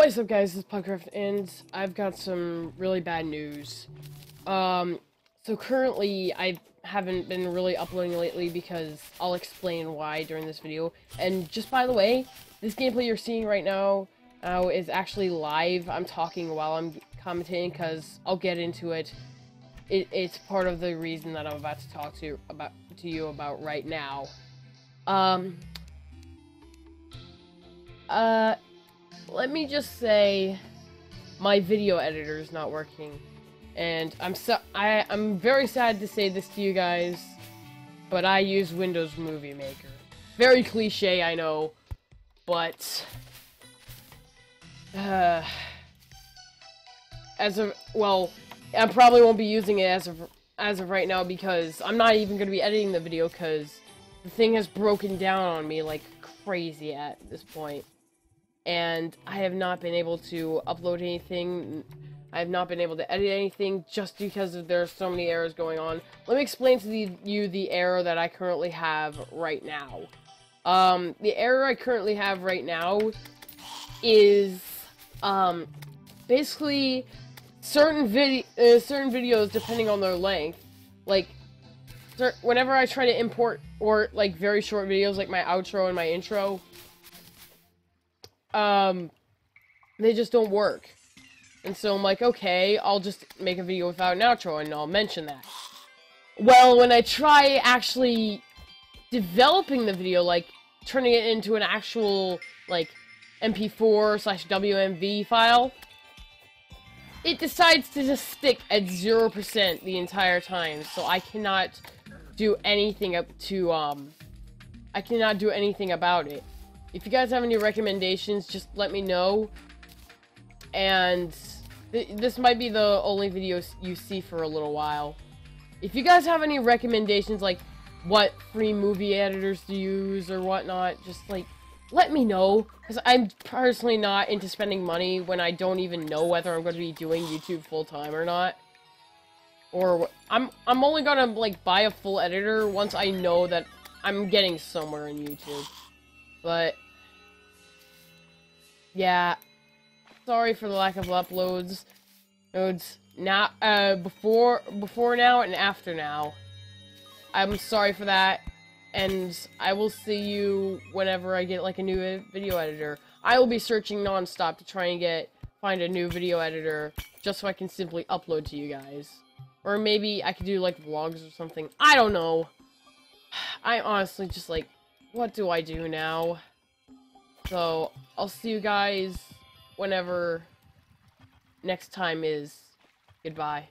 What's up guys, this is Pugcraft and I've got some really bad news. Um, so currently I haven't been really uploading lately because I'll explain why during this video. And just by the way, this gameplay you're seeing right now uh, is actually live. I'm talking while I'm commentating because I'll get into it. it. It's part of the reason that I'm about to talk to about to you about right now. Um, uh, let me just say my video editor is not working. And I'm so I I'm very sad to say this to you guys, but I use Windows Movie Maker. Very cliche, I know, but uh, as of well, I probably won't be using it as of as of right now because I'm not even going to be editing the video because the thing has broken down on me like crazy at this point and I have not been able to upload anything. I have not been able to edit anything just because there are so many errors going on. Let me explain to the, you the error that I currently have right now. Um, the error I currently have right now is, um, basically certain vid uh, certain videos, depending on their length, like, whenever I try to import, or, like, very short videos, like my outro and my intro, um, they just don't work. And so I'm like, okay, I'll just make a video without an outro and I'll mention that. Well, when I try actually developing the video, like turning it into an actual, like, MP4 slash WMV file, it decides to just stick at 0% the entire time, so I cannot do anything up to, um, I cannot do anything about it. If you guys have any recommendations, just let me know. And th this might be the only video you see for a little while. If you guys have any recommendations, like what free movie editors to use or whatnot, just like let me know. Because I'm personally not into spending money when I don't even know whether I'm going to be doing YouTube full time or not. Or I'm I'm only gonna like buy a full editor once I know that I'm getting somewhere in YouTube. But, yeah, sorry for the lack of uploads. Nodes now, uh, before, before now and after now. I'm sorry for that, and I will see you whenever I get, like, a new video editor. I will be searching non-stop to try and get, find a new video editor, just so I can simply upload to you guys. Or maybe I could do, like, vlogs or something. I don't know. I honestly just, like, what do I do now? So, I'll see you guys whenever next time is. Goodbye.